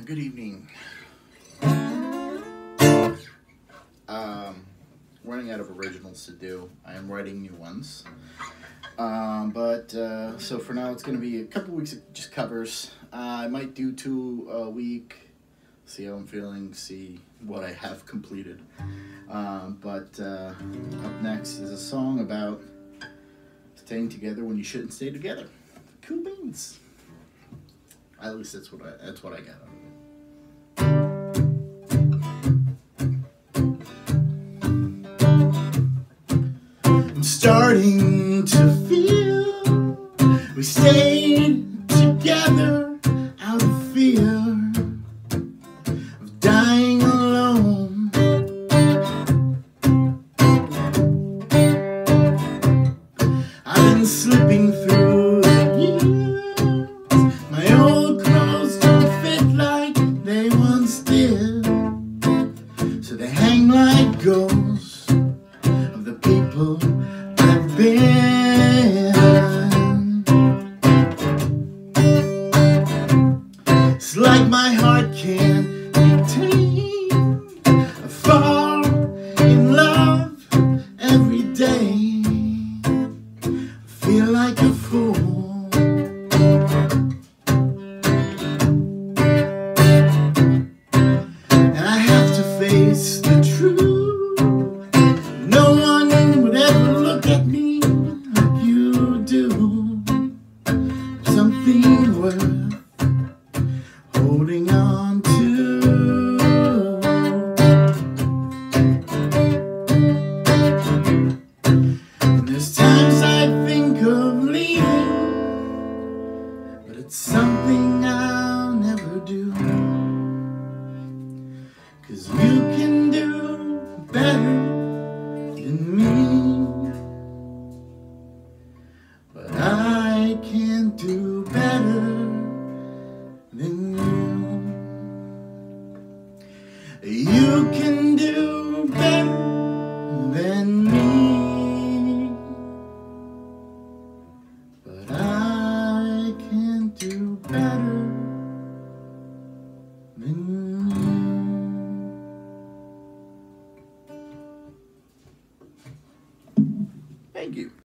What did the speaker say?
good evening. Um, running out of originals to do. I am writing new ones. Um, but uh, so for now, it's going to be a couple weeks of just covers. Uh, I might do two a week. See how I'm feeling. See what I have completed. Um, but uh, up next is a song about staying together when you shouldn't stay together. Cool beans. At least that's what I that's what I got out of it. Starting to feel we stayed together out of fear of dying alone. I've been slipping through the years. My old clothes don't fit like they once did, so they hang like ghosts It's like my heart can't a fall in love every day. I feel like a holding on